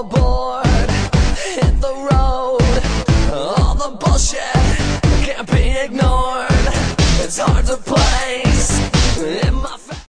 aboard, hit the road. All the bullshit can't be ignored. It's hard to place.